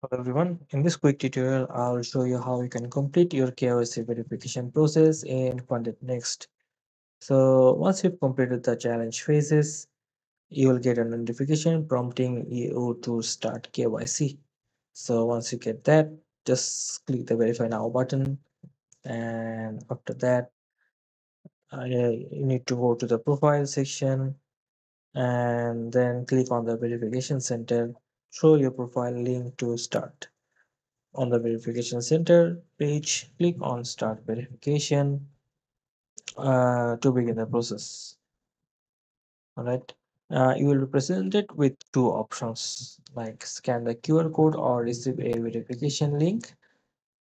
Hello everyone. In this quick tutorial, I'll show you how you can complete your KYC verification process in FundedNext. So once you've completed the challenge phases, you will get a notification prompting you to start KYC. So once you get that, just click the verify now button. And after that, uh, you need to go to the profile section and then click on the verification center. Show your profile link to start. On the verification center page, click on start verification uh, to begin the process. All right. Uh, you will be presented with two options like scan the QR code or receive a verification link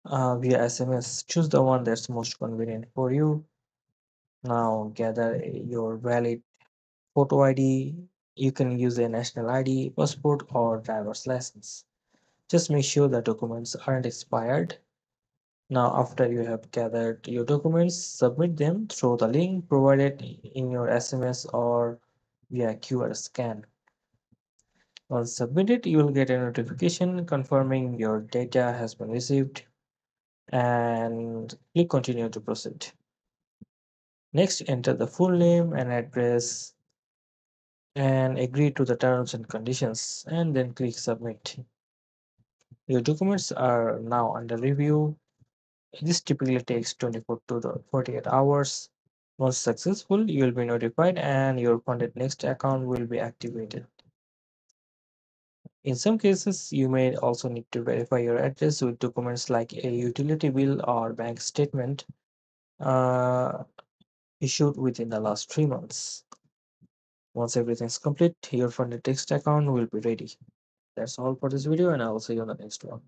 uh, via SMS. Choose the one that's most convenient for you. Now gather your valid photo ID. You can use a national ID, passport, or driver's license. Just make sure the documents aren't expired Now, after you have gathered your documents, submit them through the link provided in your SMS or via QR scan. Once submitted, you will get a notification confirming your data has been received and click continue to proceed. Next, enter the full name and address and agree to the terms and conditions and then click submit. Your documents are now under review This typically takes 24 to the 48 hours. Once successful, you will be notified and your FundedNext account will be activated. In some cases, you may also need to verify your address with documents like a utility bill or bank statement uh, issued within the last three months. Once everything's complete, your FundedNext account will be ready. That's all for this video and I will see you on the next one.